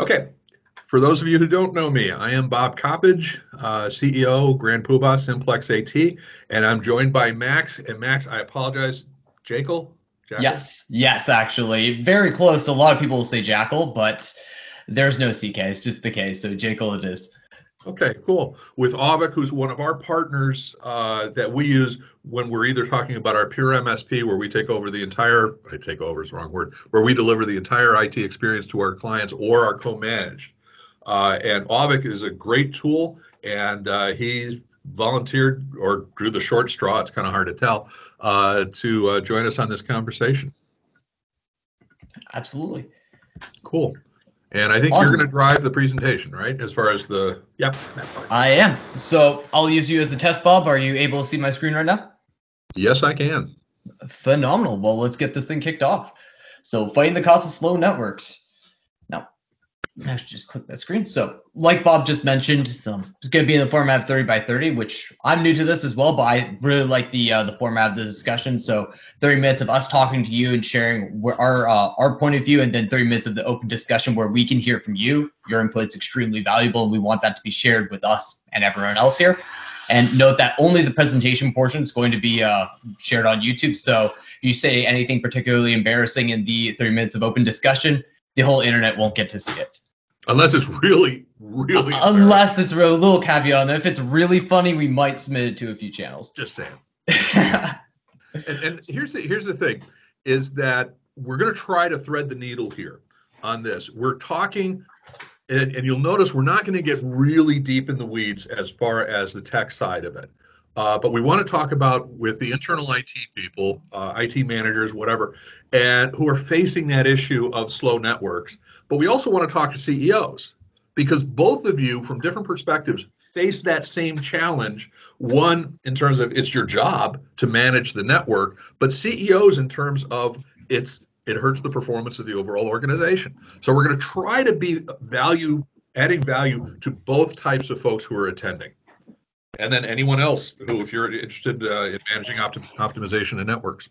Okay. For those of you who don't know me, I am Bob Coppedge, uh, CEO, Grand Poobah, Simplex IT, and I'm joined by Max. And Max, I apologize, Jackal? Jackal? Yes, yes, actually. Very close. A lot of people will say Jackal, but there's no CK. It's just the K. So Jackal it is. Okay, cool. With Auvik, who's one of our partners uh, that we use when we're either talking about our pure MSP, where we take over the entire, I take over is the wrong word, where we deliver the entire IT experience to our clients or our co-managed. Uh, and Auvik is a great tool, and uh, he volunteered or drew the short straw, it's kind of hard to tell, uh, to uh, join us on this conversation. Absolutely. Cool. And I think you're going to drive the presentation, right? As far as the, yep. I am. So I'll use you as a test, Bob. Are you able to see my screen right now? Yes, I can. Phenomenal. Well, let's get this thing kicked off. So fighting the cost of slow networks. I should just click that screen. So, like Bob just mentioned, um, it's going to be in the format of 30 by 30, which I'm new to this as well, but I really like the uh, the format of the discussion. So, 30 minutes of us talking to you and sharing our uh, our point of view, and then 30 minutes of the open discussion where we can hear from you. Your input is extremely valuable, and we want that to be shared with us and everyone else here. And note that only the presentation portion is going to be uh, shared on YouTube. So, if you say anything particularly embarrassing in the 30 minutes of open discussion, the whole internet won't get to see it. Unless it's really, really. Uh, unless it's a little caveat on that. If it's really funny, we might submit it to a few channels. Just saying. and, and here's the, here's the thing, is that we're going to try to thread the needle here on this. We're talking, and, and you'll notice we're not going to get really deep in the weeds as far as the tech side of it. Uh, but we want to talk about with the internal IT people, uh, IT managers, whatever, and who are facing that issue of slow networks but we also want to talk to CEOs because both of you, from different perspectives, face that same challenge. One, in terms of it's your job to manage the network, but CEOs, in terms of it's it hurts the performance of the overall organization. So we're going to try to be value adding value to both types of folks who are attending. And then anyone else who, if you're interested uh, in managing optim- optimization of networks.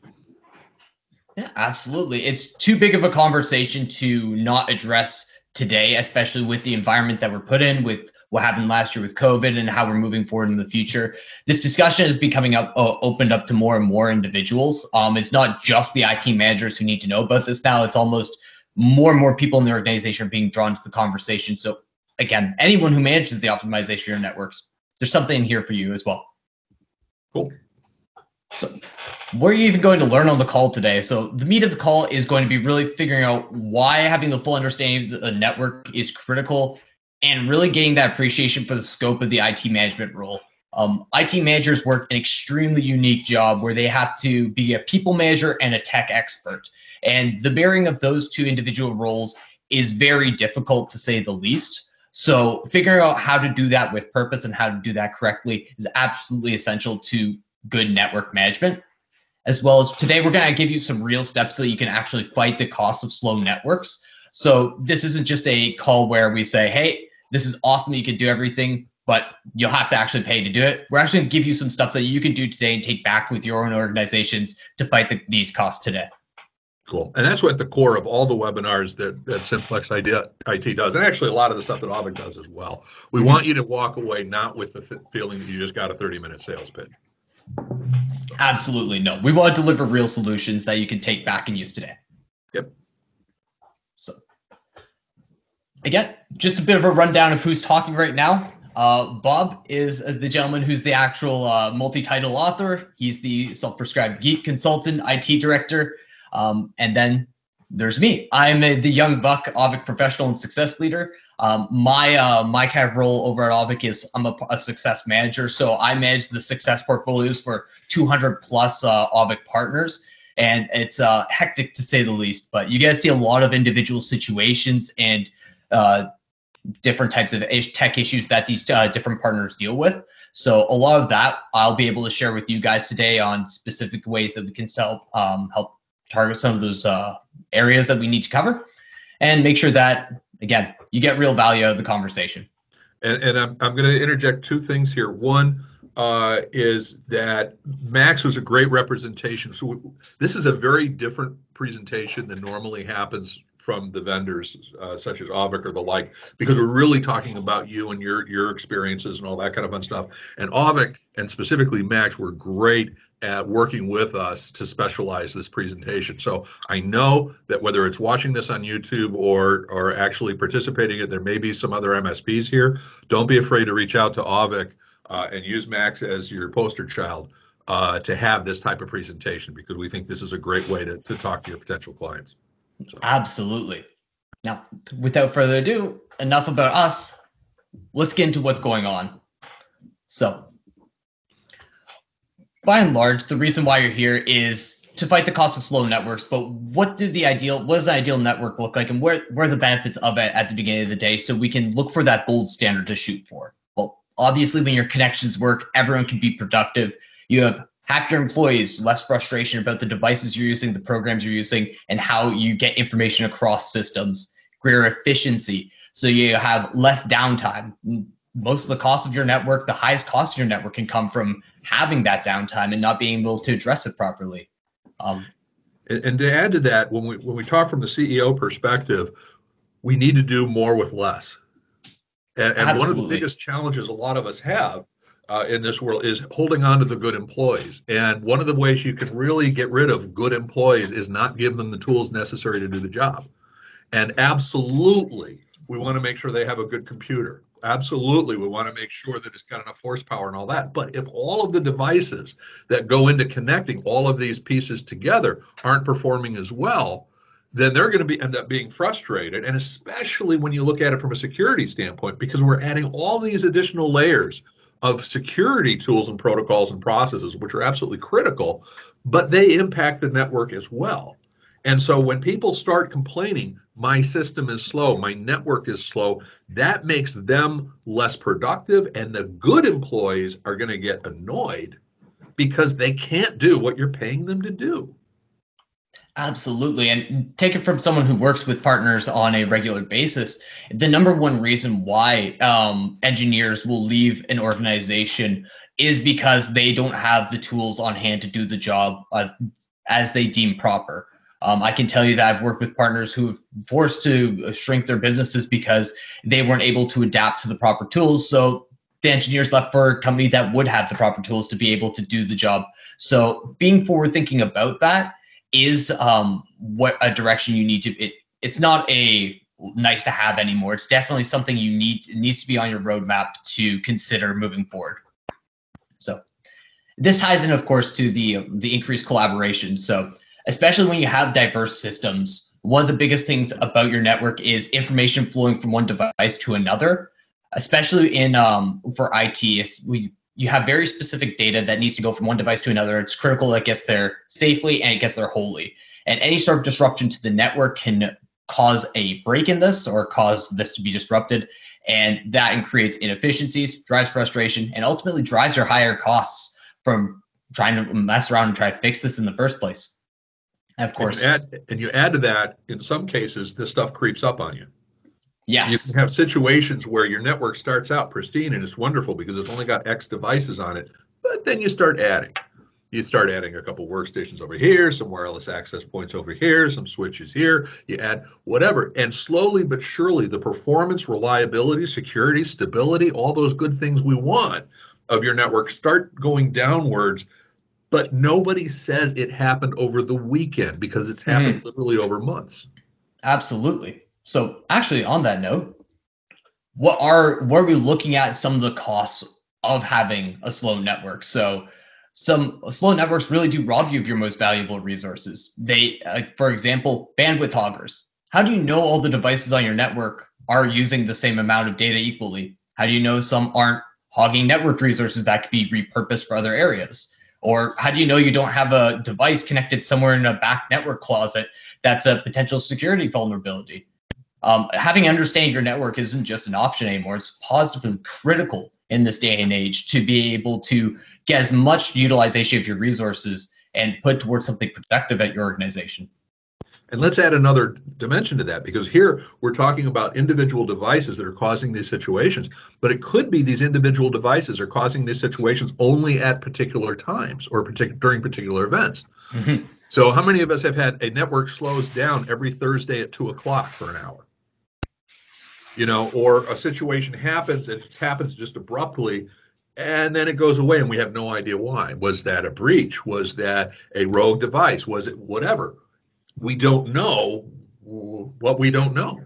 Yeah, absolutely. It's too big of a conversation to not address today, especially with the environment that we're put in, with what happened last year with COVID and how we're moving forward in the future. This discussion is becoming up, uh, opened up to more and more individuals. Um, it's not just the IT managers who need to know about this now. It's almost more and more people in the organization are being drawn to the conversation. So again, anyone who manages the optimization of your networks, there's something here for you as well. Cool. So, what are you even going to learn on the call today? So, the meat of the call is going to be really figuring out why having the full understanding of the network is critical and really getting that appreciation for the scope of the IT management role. Um, IT managers work an extremely unique job where they have to be a people manager and a tech expert. And the bearing of those two individual roles is very difficult to say the least. So, figuring out how to do that with purpose and how to do that correctly is absolutely essential to good network management. As well as today, we're going to give you some real steps so you can actually fight the cost of slow networks. So this isn't just a call where we say, hey, this is awesome, you can do everything, but you'll have to actually pay to do it. We're actually going to give you some stuff that you can do today and take back with your own organizations to fight the, these costs today. Cool. And that's what the core of all the webinars that, that Simplex IT does, and actually a lot of the stuff that Auvik does as well. We mm-hmm. want you to walk away not with the th- feeling that you just got a 30 minute sales pitch. Absolutely no. We want to deliver real solutions that you can take back and use today. Yep. So, again, just a bit of a rundown of who's talking right now. Uh, Bob is the gentleman who's the actual uh, multi-title author. He's the self-prescribed geek consultant, IT director, um, and then there's me. I'm a, the young buck Auvik professional and success leader. Um, my uh, my kind of role over at Auvik is I'm a, a, success manager, so I manage the success portfolios for 200 plus uh, partners, and it's uh, hectic to say the least. But you guys see a lot of individual situations and uh, different types of tech issues that these uh, different partners deal with. So a lot of that I'll be able to share with you guys today on specific ways that we can help um, help target some of those uh, areas that we need to cover, and make sure that again you get real value out of the conversation. And, and I'm, I'm going to interject two things here. One uh, is that Max was a great representation. So this is a very different presentation than normally happens from the vendors uh, such as Auvik or the like, because we're really talking about you and your your experiences and all that kind of fun stuff. And Auvik and specifically Max were great at working with us to specialize this presentation. So I know that whether it's watching this on YouTube or or actually participating in it, there may be some other MSPs here. Don't be afraid to reach out to Auvik uh, and use Max as your poster child uh, to have this type of presentation because we think this is a great way to, to talk to your potential clients. So. Absolutely. Now, without further ado, enough about us. Let's get into what's going on. So, by and large, the reason why you're here is to fight the cost of slow networks. But what did the ideal, what does the ideal network look like, and where, where are the benefits of it at the beginning of the day, so we can look for that gold standard to shoot for? Well, obviously, when your connections work, everyone can be productive. You have happier employees, less frustration about the devices you're using, the programs you're using, and how you get information across systems. Greater efficiency, so you have less downtime most of the cost of your network, the highest cost of your network can come from having that downtime and not being able to address it properly. Um, and, and, to add to that, when we when we talk from the CEO perspective, we need to do more with less. And, and one of the biggest challenges a lot of us have uh, in this world is holding on to the good employees. And one of the ways you can really get rid of good employees is not give them the tools necessary to do the job. And absolutely, we want to make sure they have a good computer Absolutely. We want to make sure that it's got enough horsepower and all that. But if all of the devices that go into connecting all of these pieces together aren't performing as well, then they're going to be end up being frustrated. And especially when you look at it from a security standpoint, because we're adding all these additional layers of security tools and protocols and processes, which are absolutely critical, but they impact the network as well. And so when people start complaining, my system is slow, my network is slow, that makes them less productive. And the good employees are going to get annoyed because they can't do what you're paying them to do. Absolutely. And take it from someone who works with partners on a regular basis. The number one reason why um, engineers will leave an organization is because they don't have the tools on hand to do the job uh, as they deem proper. Um, I can tell you that I've worked with partners who've forced to shrink their businesses because they weren't able to adapt to the proper tools. So the engineers left for a company that would have the proper tools to be able to do the job. So being forward thinking about that is um, what a direction you need to. It, it's not a nice to have anymore. It's definitely something you need it needs to be on your roadmap to consider moving forward. So this ties in, of course, to the the increased collaboration. So especially when you have diverse systems. One of the biggest things about your network is information flowing from one device to another, especially in um, for IT. We you have very specific data that needs to go from one device to another. It's critical that it gets there safely and it gets there wholly. And any sort of disruption to the network can cause a break in this or cause this to be disrupted. And that creates inefficiencies, drives frustration, and ultimately drives your higher costs from trying to mess around and try to fix this in the first place. Of course. And you, add, and you add to that, in some cases, this stuff creeps up on you. Yes. You can have situations where your network starts out pristine and it's wonderful because it's only got X devices on it, but then you start adding. You start adding a couple workstations over here, some wireless access points over here, some switches here. You add whatever. And slowly but surely, the performance, reliability, security, stability, all those good things we want of your network start going downwards but nobody says it happened over the weekend because it's happened mm-hmm. literally over months. Absolutely. So actually, on that note, what are what are we looking at some of the costs of having a slow network? So some slow networks really do rob you of your most valuable resources. They, uh, for example, bandwidth hoggers. How do you know all the devices on your network are using the same amount of data equally? How do you know some aren't hogging network resources that could be repurposed for other areas? Or how do you know you don't have a device connected somewhere in a back network closet that's a potential security vulnerability? Um, having understanding your network isn't just an option anymore. It's positively critical in this day and age to be able to get as much utilization of your resources and put towards something productive at your organization. And let's add another dimension to that because here we're talking about individual devices that are causing these situations, but it could be these individual devices are causing these situations only at particular times or partic- during particular events. Mm-hmm. So, how many of us have had a network slows down every Thursday at two o'clock for an hour? You know, or a situation happens and it happens just abruptly and then it goes away and we have no idea why. Was that a breach? Was that a rogue device? Was it whatever? We don't know what we don't know.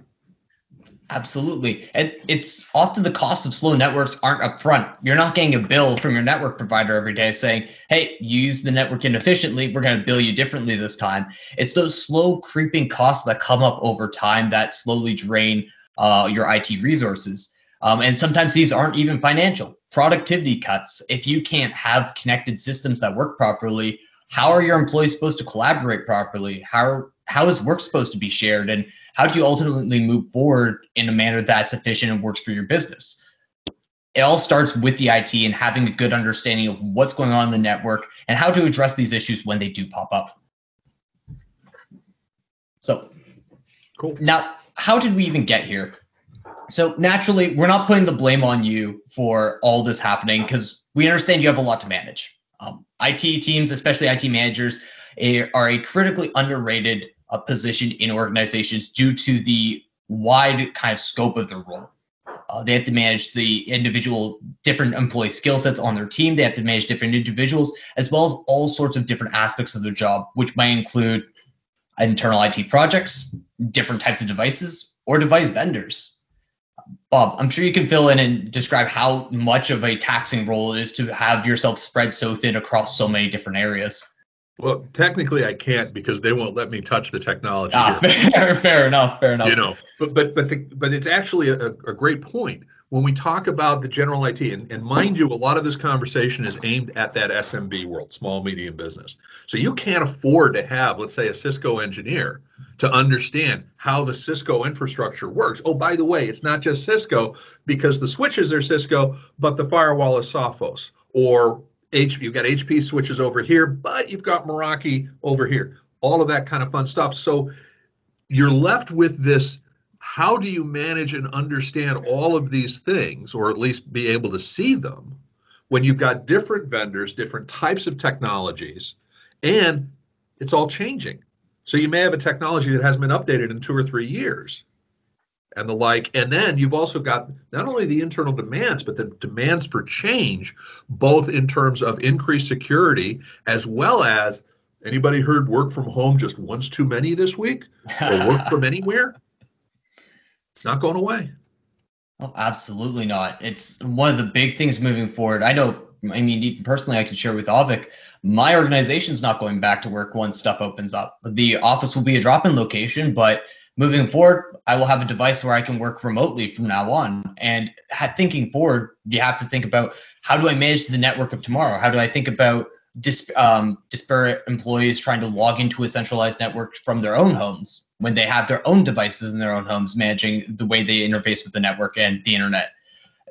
Absolutely. And it's often the cost of slow networks aren't upfront. You're not getting a bill from your network provider every day saying, hey, you use the network inefficiently. We're going to bill you differently this time. It's those slow creeping costs that come up over time that slowly drain uh, your IT resources. Um, and sometimes these aren't even financial. Productivity cuts. If you can't have connected systems that work properly, how are your employees supposed to collaborate properly? How how is work supposed to be shared? And how do you ultimately move forward in a manner that's efficient and works for your business? It all starts with the IT and having a good understanding of what's going on in the network and how to address these issues when they do pop up. So, cool. Now, how did we even get here? So, naturally, we're not putting the blame on you for all this happening because we understand you have a lot to manage. Um, IT teams, especially IT managers, are a critically underrated a position in organizations due to the wide kind of scope of their role. Uh, they have to manage the individual different employee skill sets on their team. They have to manage different individuals as well as all sorts of different aspects of their job, which might include internal IT projects, different types of devices, or device vendors. Bob, I'm sure you can fill in and describe how much of a taxing role it is to have yourself spread so thin across so many different areas. Well, technically, I can't because they won't let me touch the technology. Ah, fair, fair enough, fair enough. You know, but but but the, but it's actually a, a great point when we talk about the general IT, and, and mind you, a lot of this conversation is aimed at that SMB world, small medium business. So you can't afford to have, let's say, a Cisco engineer to understand how the Cisco infrastructure works. Oh, by the way, it's not just Cisco because the switches are Cisco, but the firewall is Sophos or H, you've got HP switches over here, but you've got Meraki over here. All of that kind of fun stuff. So you're left with this how do you manage and understand all of these things, or at least be able to see them, when you've got different vendors, different types of technologies, and it's all changing? So you may have a technology that hasn't been updated in two or three years and the like. And then you've also got not only the internal demands, but the demands for change, both in terms of increased security as well as anybody heard work from home just once too many this week or work from anywhere? It's not going away. Oh, absolutely not. It's one of the big things moving forward. I know, I mean, personally, I can share with Auvik, my organization's not going back to work once stuff opens up. The office will be a drop in location, but moving forward, I will have a device where I can work remotely from now on. And thinking forward, you have to think about how do I manage the network of tomorrow? How do I think about dis- um, disparate employees trying to log into a centralized network from their own homes when they have their own devices in their own homes, managing the way they interface with the network and the internet?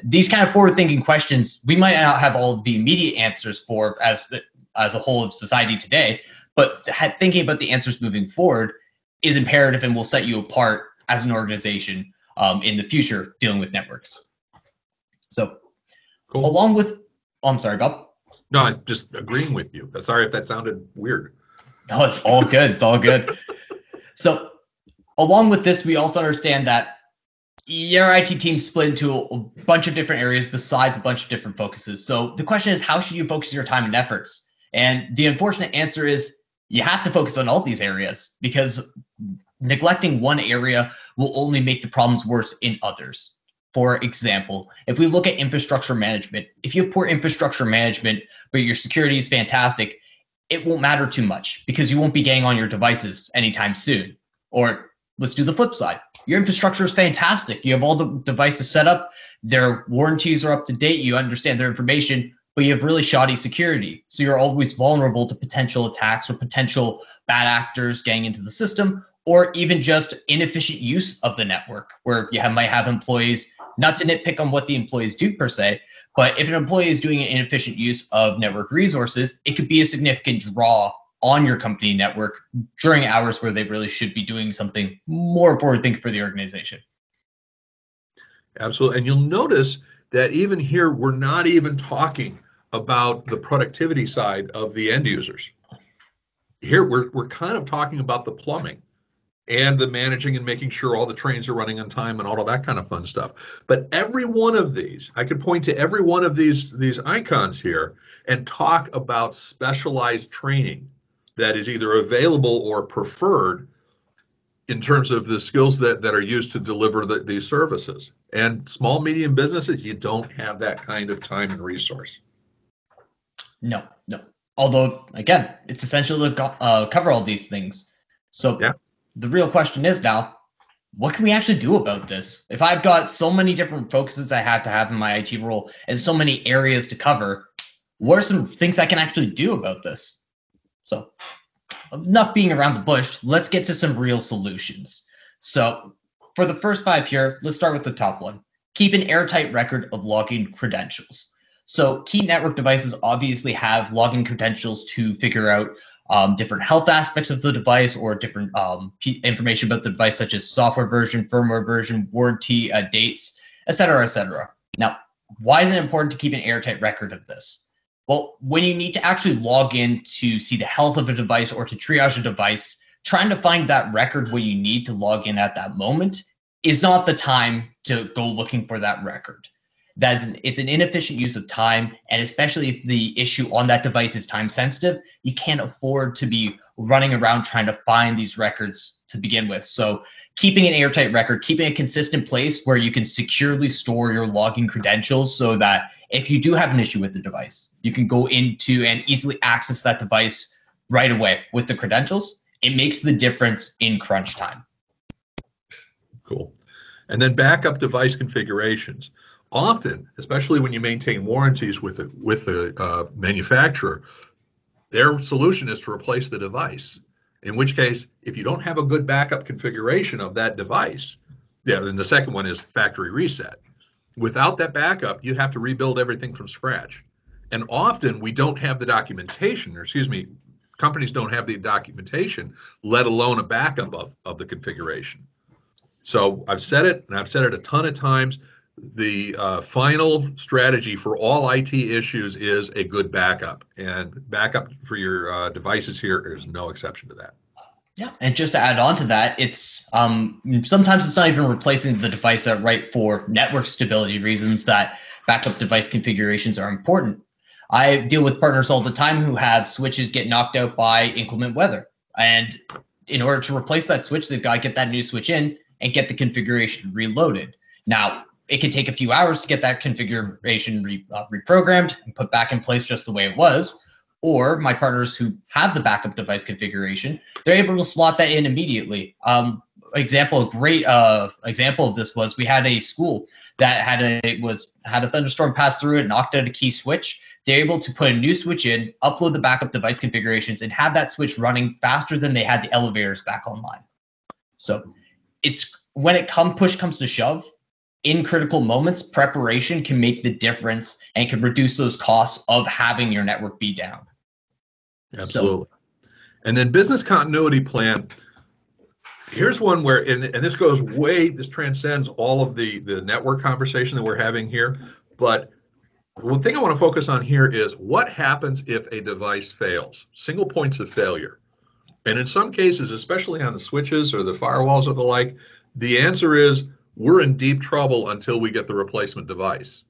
These kind of forward-thinking questions, we might not have all the immediate answers for as as a whole of society today, but thinking about the answers moving forward is imperative and will set you apart as an organization um, in the future dealing with networks. So, cool. along with, oh, I'm sorry, Bob. No, I'm just agreeing with you. Sorry if that sounded weird. No, it's all good. It's all good. so, along with this, we also understand that your IT team split into a bunch of different areas besides a bunch of different focuses. So the question is, how should you focus your time and efforts? And the unfortunate answer is you have to focus on all these areas because neglecting one area will only make the problems worse in others. For example, if we look at infrastructure management, if you have poor infrastructure management, but your security is fantastic, it won't matter too much because you won't be getting on your devices anytime soon. Or let's do the flip side. Your infrastructure is fantastic. You have all the devices set up, their warranties are up to date, you understand their information, but you have really shoddy security. So you're always vulnerable to potential attacks or potential bad actors getting into the system, or even just inefficient use of the network, where you have, might have employees, not to nitpick on what the employees do per se, but if an employee is doing an inefficient use of network resources, it could be a significant draw on your company network during hours where they really should be doing something more important thing for the organization. Absolutely. And you'll notice that even here, we're not even talking about the productivity side of the end users. here we're, we're kind of talking about the plumbing and the managing and making sure all the trains are running on time and all of that kind of fun stuff. But every one of these, I could point to every one of these these icons here and talk about specialized training that is either available or preferred in terms of the skills that, that are used to deliver the, these services. And small, medium businesses, you don't have that kind of time and resource. No, no. Although, again, it's essential to uh, cover all these things. So yeah the real question is now, what can we actually do about this? If I've got so many different focuses I have to have in my IT role and so many areas to cover, what are some things I can actually do about this? So, enough being around the bush, let's get to some real solutions. So, for the first five here, let's start with the top one. Keep an airtight record of login credentials. So, key network devices obviously have login credentials to figure out um, different health aspects of the device or different um, information about the device, such as software version, firmware version, warranty uh, dates, etc., etc. Now, why is it important to keep an airtight record of this? Well, when you need to actually log in to see the health of a device or to triage a device, trying to find that record when you need to log in at that moment is not the time to go looking for that record that is an, it's an inefficient use of time and especially if the issue on that device is time sensitive you can't afford to be running around trying to find these records to begin with. So keeping an airtight record keeping a consistent place where you can securely store your login credentials so that if you do have an issue with the device you can go into and easily access that device right away with the credentials it makes the difference in crunch time. Cool. And then backup device configurations often, especially when you maintain warranties with the, with the uh, manufacturer, their solution is to replace the device. In which case, if you don't have a good backup configuration of that device, yeah, then the second one is factory reset. Without that backup, you have to rebuild everything from scratch. And often we don't have the documentation, or excuse me, companies don't have the documentation, let alone a backup of, of the configuration. So I've said it, and I've said it a ton of times the uh, final strategy for all IT issues is a good backup, and backup for your uh, devices here is no exception to that. Yeah, and just to add on to that, it's um, sometimes it's not even replacing the device right for network stability reasons that backup device configurations are important. I deal with partners all the time who have switches get knocked out by inclement weather, and in order to replace that switch, they've got to get that new switch in and get the configuration reloaded. Now, it could take a few hours to get that configuration re, uh, reprogrammed and put back in place just the way it was. Or my partners who have the backup device configuration, they're able to slot that in immediately. Um, example, a great uh, example of this was we had a school that had a was had a thunderstorm pass through it, knocked out a key switch. They're able to put a new switch in, upload the backup device configurations, and have that switch running faster than they had the elevators back online. So it's when it come push comes to shove, in critical moments, preparation can make the difference and can reduce those costs of having your network be down. Absolutely. So, and then business continuity plan. Here's one where, and, and this goes way, this transcends all of the, the network conversation that we're having here. But one thing I want to focus on here is what happens if a device fails, single points of failure. And in some cases, especially on the switches or the firewalls or the like, the answer is we're in deep trouble until we get the replacement device.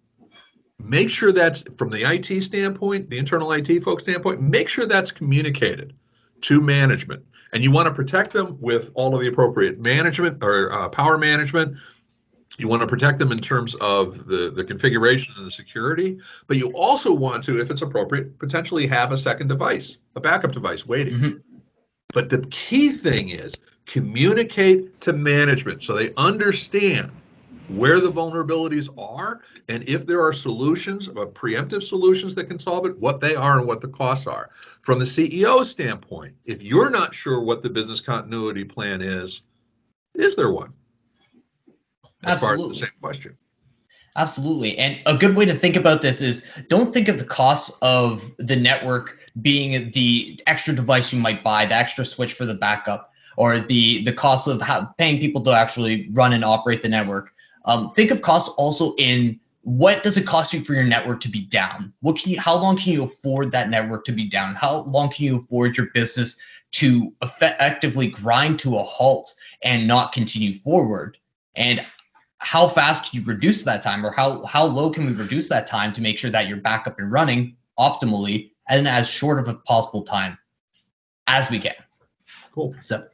Make sure that's from the IT standpoint, the internal IT folks standpoint, make sure that's communicated to management. And you want to protect them with all of the appropriate management or uh, power management. You want to protect them in terms of the, the configuration and the security, but you also want to, if it's appropriate, potentially have a second device, a backup device waiting. Mm-hmm. But the key thing is communicate to management so they understand where the vulnerabilities are and if there are solutions, uh, preemptive solutions that can solve it, what they are and what the costs are. From the CEO standpoint, if you're not sure what the business continuity plan is, is there one? As Absolutely. far as the same question. Absolutely. And a good way to think about this is don't think of the costs of the network being the extra device you might buy, the extra switch for the backup or the the cost of how, paying people to actually run and operate the network. Um, think of costs also in what does it cost you for your network to be down? What can you? How long can you afford that network to be down? How long can you afford your business to effectively grind to a halt and not continue forward? And how fast can you reduce that time or how, how low can we reduce that time to make sure that you're back up and running optimally and as short of a possible time as we can? Cool. So,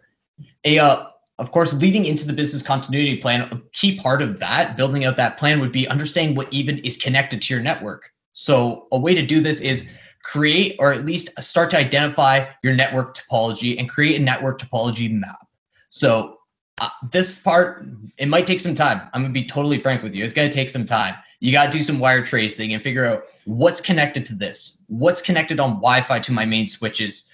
a uh, of course, leading into the business continuity plan, a key part of that, building out that plan, would be understanding what even is connected to your network. So, a way to do this is create or at least start to identify your network topology and create a network topology map. So, uh, this part, it might take some time. I'm going to be totally frank with you. It's going to take some time. You got to do some wire tracing and figure out what's connected to this, what's connected on Wi Fi to my main switches.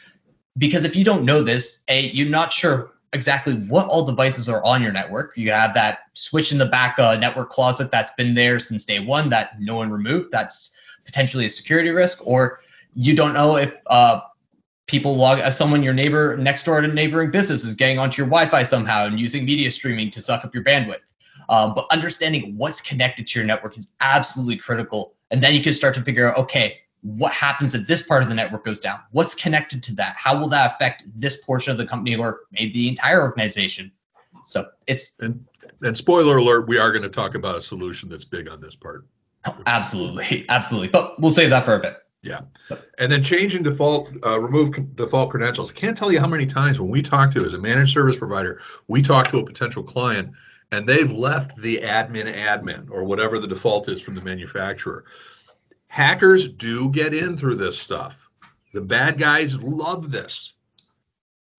Because if you don't know this, A, you're not sure exactly what all devices are on your network. You have that switch in the back uh, network closet that's been there since day one that no one removed. That's potentially a security risk. Or you don't know if uh, people log uh, someone your neighbor next door to neighboring business is getting onto your Wi-Fi somehow and using media streaming to suck up your bandwidth. Um, but understanding what's connected to your network is absolutely critical. And then you can start to figure out, okay, what happens if this part of the network goes down? What's connected to that? How will that affect this portion of the company or maybe the entire organization? So it's and and spoiler alert, we are going to talk about a solution that's big on this part. Absolutely, absolutely. But we'll save that for a bit. Yeah, and then changing default, uh, remove default credentials. Can't tell you how many times when we talk to as a managed service provider, we talk to a potential client and they've left the admin admin or whatever the default is from the manufacturer hackers do get in through this stuff. The bad guys love this.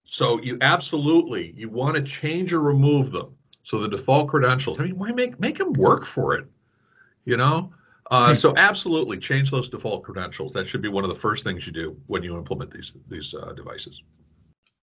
So you absolutely you want to change or remove them. So the default credentials. I mean, why make make them work for it? You know. Uh, hmm. so absolutely change those default credentials. That should be one of the first things you do when you implement these these uh, devices.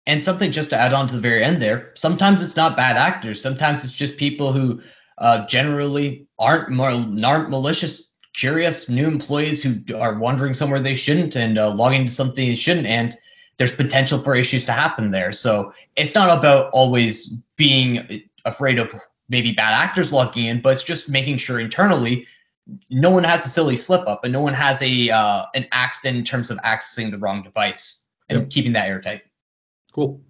And something just to add on to the very end there. Sometimes it's not bad actors. Sometimes it's just people who uh, generally aren't more aren't malicious curious new employees who are wandering somewhere they shouldn't and uh, logging to something they shouldn't and there's potential for issues to happen there. So it's not about always being afraid of maybe bad actors logging in but it's just making sure internally no one has a silly slip up and no one has a uh, an accident in terms of accessing the wrong device and yep. keeping that airtight. Cool.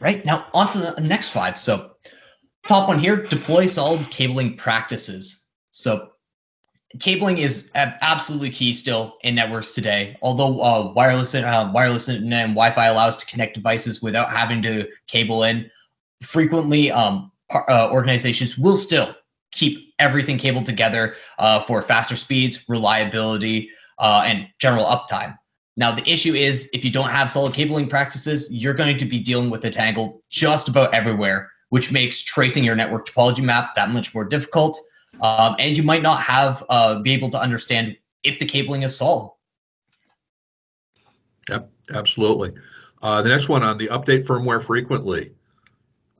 Right now on to the next five. So top one here deploy solid cabling practices so cabling is absolutely key still in networks today. Although uh, wireless uh, wireless and Wi-Fi allows to connect devices without having to cable in, frequently um, uh, organizations will still keep everything cabled together uh, for faster speeds, reliability, uh, and general uptime. Now the issue is if you don't have solid cabling practices, you're going to be dealing with a tangle just about everywhere, which makes tracing your network topology map that much more difficult um, and you might not have uh, be able to understand if the cabling is solid. Yep, absolutely. Uh, the next one on the update firmware frequently.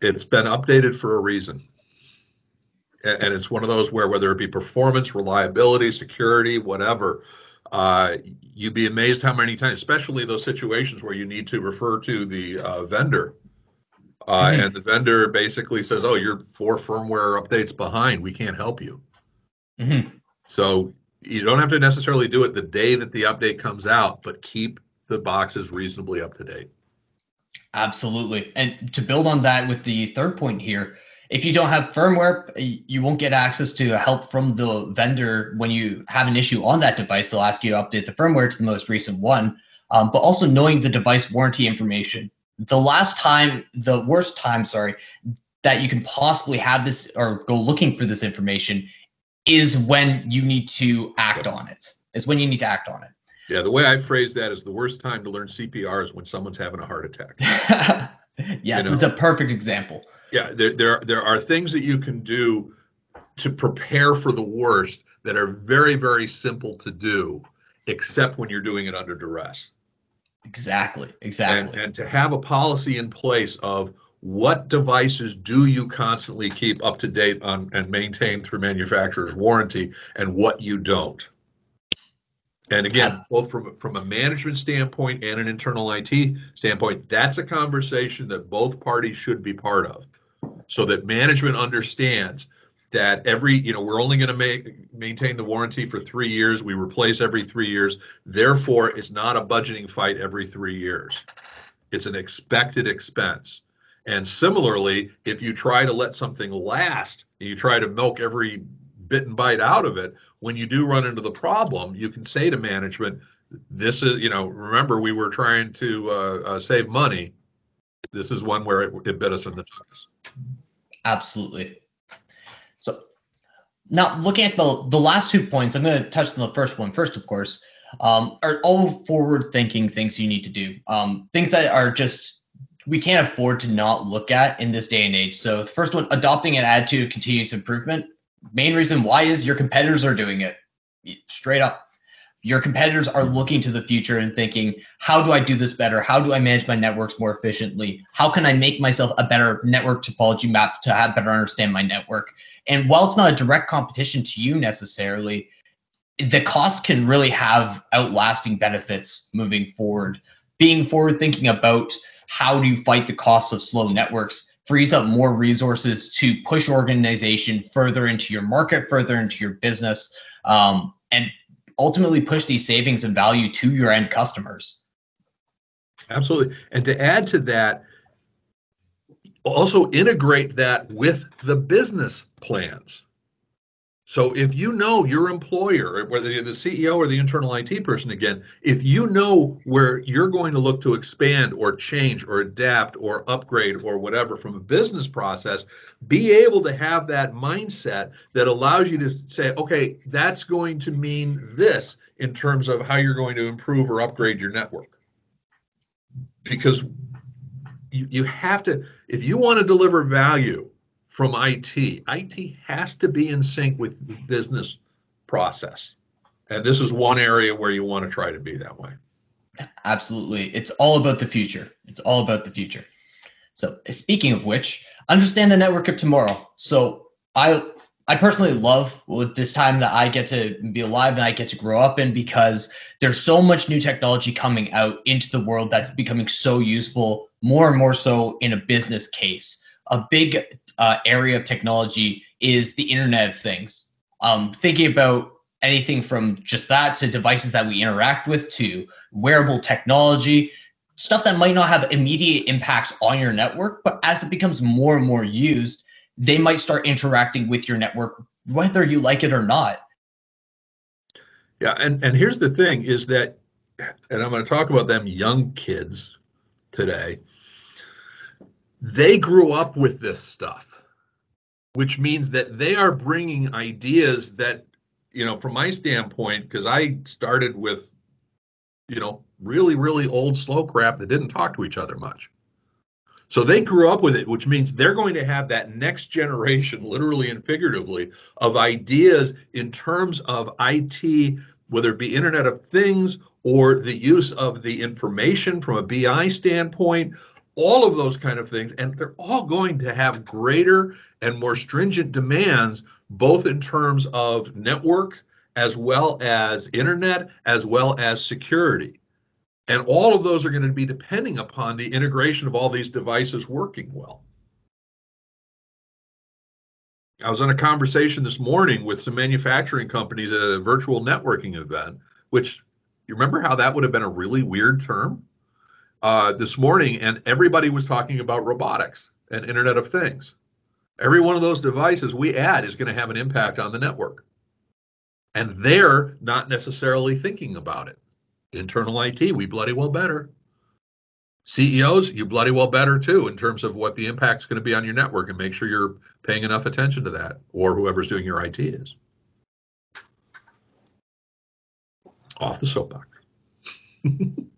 It's been updated for a reason. And, it's one of those where whether it be performance, reliability, security, whatever, uh, you'd be amazed how many times, especially those situations where you need to refer to the uh, vendor uh, mm-hmm. and the vendor basically says, "Oh, you're four firmware updates behind. We can't help you." Mm-hmm. So you don't have to necessarily do it the day that the update comes out, but keep the boxes reasonably up to date. Absolutely. And to build on that with the third point here, if you don't have firmware, you won't get access to help from the vendor when you have an issue on that device. They'll ask you to update the firmware to the most recent one. Um, but also knowing the device warranty information the last time, the worst time, sorry, that you can possibly have this or go looking for this information is when you need to act on it. Is when you need to act on it. Yeah, the way I phrase that is the worst time to learn CPR is when someone's having a heart attack. yes, you know? it's a perfect example. Yeah, there, there there are things that you can do to prepare for the worst that are very very simple to do, except when you're doing it under duress. Exactly. Exactly. And, and to have a policy in place of what devices do you constantly keep up to date on and maintain through manufacturer's warranty and what you don't. And again, both from from a management standpoint and an internal IT standpoint, that's a conversation that both parties should be part of, so that management understands that every you know we're only going to make maintain the warranty for three years we replace every three years therefore it's not a budgeting fight every three years. It's an expected expense. And similarly if you try to let something last you try to milk every bit and bite out of it when you do run into the problem you can say to management this is you know remember we were trying to uh, uh, save money. This is one where it, it bit us in the tucks absolutely. so now looking at the the last two points, I'm going to touch on the first one first, of course. Um, are all forward-thinking things you need to do. Um, things that are just we can't afford to not look at in this day and age. So the first one, adopting an attitude of continuous improvement. Main reason why is your competitors are doing it. Straight up. Your competitors are looking to the future and thinking, how do I do this better? How do I manage my networks more efficiently? How can I make myself a better network topology map to have better understand my network? And while it's not a direct competition to you necessarily, the cost can really have outlasting benefits moving forward. Being forward thinking about how do you fight the costs of slow networks frees up more resources to push organization further into your market, further into your business, um, and ultimately push these savings and value to your end customers. Absolutely. And to add to that, also integrate that with the business plans. So if you know your employer, whether you're the CEO or the internal IT person again, if you know where you're going to look to expand or change or adapt or upgrade or whatever from a business process, be able to have that mindset that allows you to say, okay, that's going to mean this in terms of how you're going to improve or upgrade your network. Because you, you have to, if you want to deliver value from IT, IT has to be in sync with the business process. And this is one area where you want to try to be that way. Absolutely. It's all about the future. It's all about the future. So, speaking of which, understand the network of tomorrow. So, I I personally love with this time that I get to be alive and I get to grow up in because there's so much new technology coming out into the world that's becoming so useful, more and more so in a business case. A big uh, area of technology is the Internet of Things. Um, thinking about anything from just that to devices that we interact with to wearable technology, stuff that might not have immediate impacts on your network, but as it becomes more and more used, they might start interacting with your network whether you like it or not. Yeah, and and here's the thing is that and I'm going to talk about them young kids today. They grew up with this stuff, which means that they are bringing ideas that, you know, from my standpoint, because I started with, you know, really, really old slow crap that didn't talk to each other much. So they grew up with it, which means they're going to have that next generation, literally and figuratively, of ideas in terms of IT, whether it be Internet of Things or the use of the information from a BI standpoint, all of those kind of things. And they're all going to have greater and more stringent demands, both in terms of network as well as internet, as well as security. And all of those are going to be depending upon the integration of all these devices working well. I was on a conversation this morning with some manufacturing companies at a virtual networking event, which you remember how that would have been a really weird term uh, this morning, and everybody was talking about robotics and Internet of Things. Every one of those devices we add is going to have an impact on the network. And they're not necessarily thinking about it. Internal IT, we bloody well better. CEOs, you bloody well better too, in terms of what the impact is going to be on your network and make sure you're paying enough attention to that, or whoever's doing your IT is. Off the soapbox.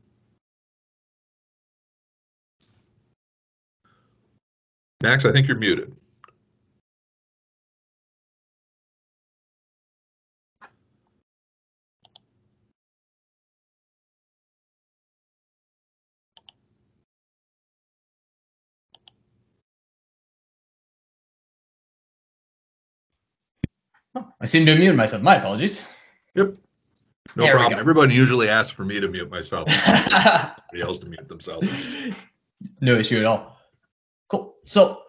Max, I think you're muted. I seem to muted myself. My apologies. Yep. No there problem. Everybody usually asks for me to mute myself. Somebody else to mute themselves. No issue at all. So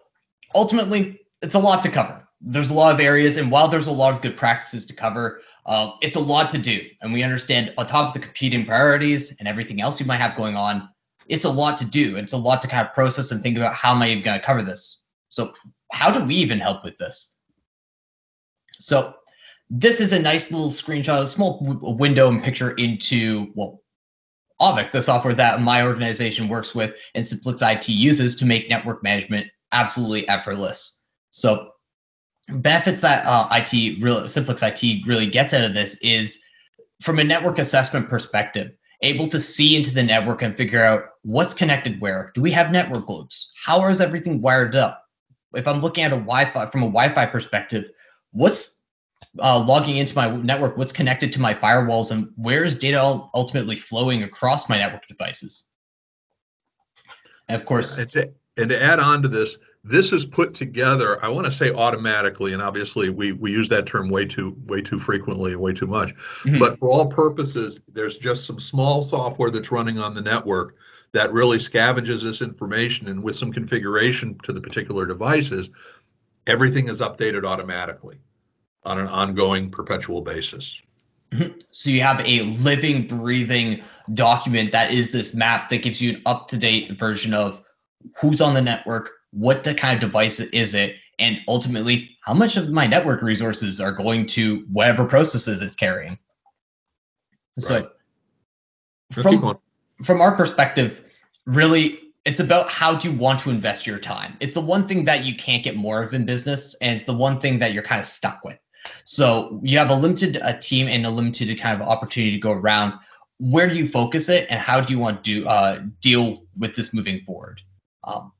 ultimately, it's a lot to cover. there's a lot of areas, and while there's a lot of good practices to cover, uh, it's a lot to do. And we understand on top of the competing priorities and everything else you might have going on, it's a lot to do. It's a lot to kind of process and think about how am I even going to cover this. So how do we even help with this? So this is a nice little screenshot, a small w- window and picture into, well, Auvik, the software that my organization works with and Simplex IT uses to make network management absolutely effortless. So benefits that uh, IT, real, Simplex IT really gets out of this is from a network assessment perspective, able to see into the network and figure out what's connected where. Do we have network loops? How is everything wired up? If I'm looking at a Wi-Fi from a Wi-Fi perspective, what's uh, logging into my network, what's connected to my firewalls, and where is data ultimately flowing across my network devices? And of course, and to, and to add on to this, this is put together. I want to say automatically, and obviously we we use that term way too way too frequently and way too much. Mm-hmm. But for all purposes, there's just some small software that's running on the network that really scavenges this information, and with some configuration to the particular devices, everything is updated automatically on an ongoing perpetual basis. Mm-hmm. So you have a living, breathing document that is this map that gives you an up-to-date version of who's on the network, what the kind of device is it, and ultimately how much of my network resources are going to whatever processes it's carrying. So from, from our perspective, really it's about how do you want to invest your time. It's the one thing that you can't get more of in business, and it's the one thing that you're kind of stuck with. So you have a limited uh, team and a limited kind of opportunity to go around. Where do you focus it, and how do you want to uh, deal with this moving forward? Um,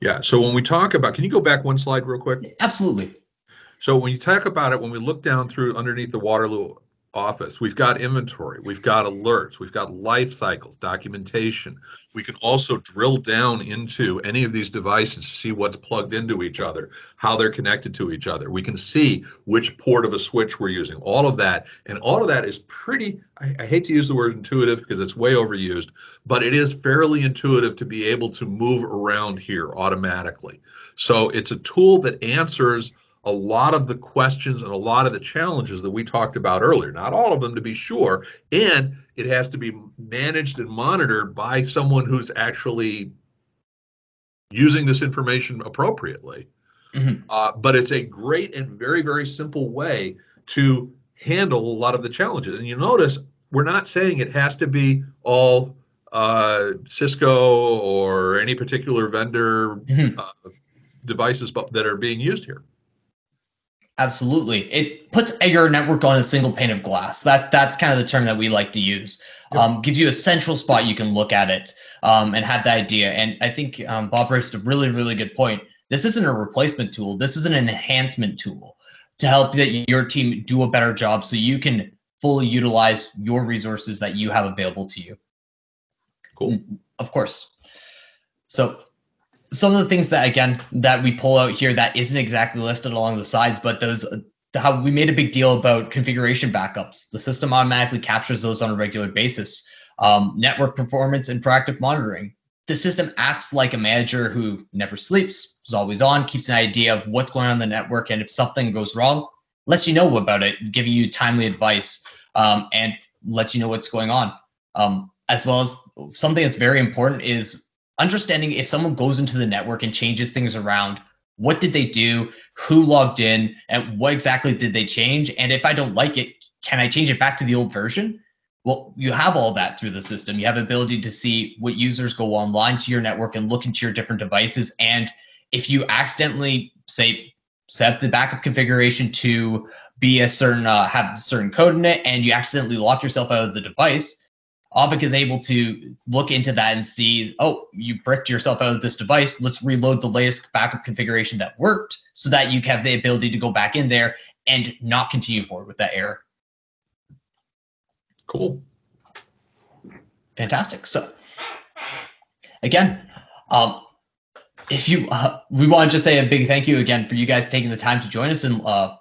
yeah. So when we talk about, can you go back one slide real quick? Absolutely. So when you talk about it, when we look down through underneath the Waterloo office. We've got inventory, we've got alerts, we've got life cycles, documentation. We can also drill down into any of these devices to see what's plugged into each other, how they're connected to each other. We can see which port of a switch we're using, all of that. And all of that is pretty, I, I hate to use the word intuitive because it's way overused, but it is fairly intuitive to be able to move around here automatically. So it's a tool that answers a lot of the questions and a lot of the challenges that we talked about earlier. Not all of them, to be sure. And it has to be managed and monitored by someone who's actually using this information appropriately. Mm-hmm. Uh, but it's a great and very, very simple way to handle a lot of the challenges. And you notice we're not saying it has to be all uh, Cisco or any particular vendor mm-hmm. uh, devices that are being used here. Absolutely. It puts your network on a single pane of glass. That's that's kind of the term that we like to use. Yep. Um, gives you a central spot you can look at it um, and have the idea. And I think um, Bob raised a really, really good point. This isn't a replacement tool. This is an enhancement tool to help that your team do a better job so you can fully utilize your resources that you have available to you. Cool. Of course. So some of the things that again that we pull out here that isn't exactly listed along the sides, but those how we made a big deal about configuration backups. The system automatically captures those on a regular basis. Um, network performance and proactive monitoring. The system acts like a manager who never sleeps, is always on, keeps an idea of what's going on in the network, and if something goes wrong, lets you know about it, giving you timely advice, um, and lets you know what's going on. Um, as well as something that's very important is understanding if someone goes into the network and changes things around, what did they do? Who logged in? And what exactly did they change? And if I don't like it, can I change it back to the old version? Well, you have all that through the system. You have ability to see what users go online to your network and look into your different devices. And if you accidentally say set the backup configuration to be a certain uh, have a certain code in it, and you accidentally lock yourself out of the device, Auvik is able to look into that and see, oh, you bricked yourself out of this device. Let's reload the latest backup configuration that worked so that you have the ability to go back in there and not continue forward with that error. Cool. Fantastic. So, again, um, if you, uh, we want to just say a big thank you again for you guys taking the time to join us and uh,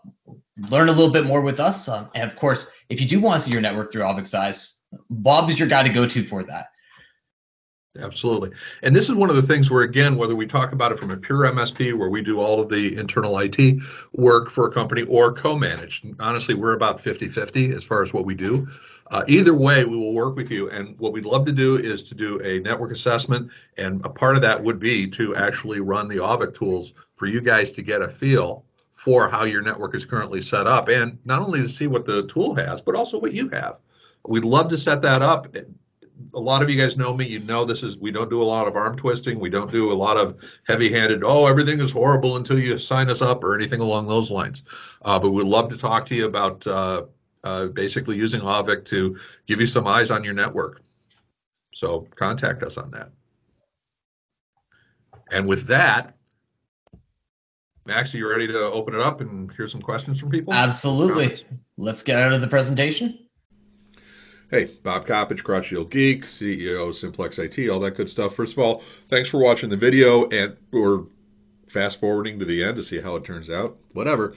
learn a little bit more with us. Um, and of course, if you do want to see your network through Auvik's eyes, Bob is your guy to go to for that. Absolutely. And this is one of the things where, again, whether we talk about it from a pure MSP, where we do all of the internal IT work for a company, or co managed, honestly, we're about 50 50 as far as what we do. Uh, either way, we will work with you. And what we'd love to do is to do a network assessment. And a part of that would be to actually run the Auvik tools for you guys to get a feel for how your network is currently set up. And not only to see what the tool has, but also what you have. We'd love to set that up a lot of you guys know me. You know this is we don't do a lot of arm twisting. We don't do a lot of heavy-handed. Oh, everything is horrible until you sign us up or anything along those lines. Uh, but we'd love to talk to you about uh, uh, basically using Auvik to give you some eyes on your network. So contact us on that. And with that, Max, are you ready to open it up and hear some questions from people? Absolutely. Let's get out of the presentation. Hey, Bob Coppedge, Crotch Geek, CEO Simplex IT, all that good stuff. First of all, thanks for watching the video and or fast forwarding to the end to see how it turns out. Whatever.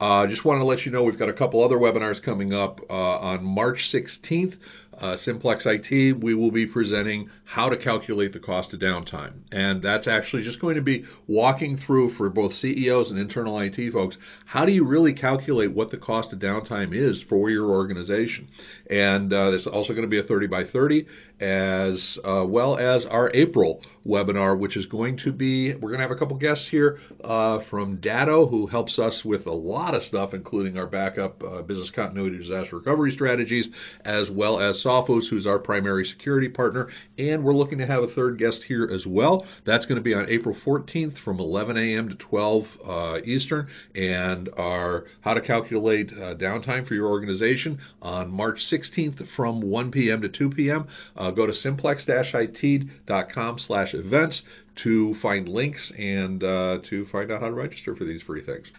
Uh, just wanted to let you know we've got a couple other webinars coming up uh, on March 16th uh, Simplex IT, we will be presenting how to calculate the cost of downtime. And that's actually just going to be walking through for both CEOs and internal IT folks how do you really calculate what the cost of downtime is for your organization. And uh, there's also going to be a 30 by 30 as uh, well as our April webinar, which is going to be, we're going to have a couple guests here uh, from Datto, who helps us with a lot of stuff, including our backup uh, business continuity disaster recovery strategies, as well as Sophos, who's our primary security partner. And we're looking to have a third guest here as well. That's going to be on April 14th from 11 a.m. to 12 uh, Eastern. And our how to calculate uh, downtime for your organization on March 16th from 1 p.m. to 2 p.m. Uh, go to simplex-it.com slash events to find links and uh, to find out how to register for these free things.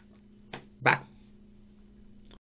Bye.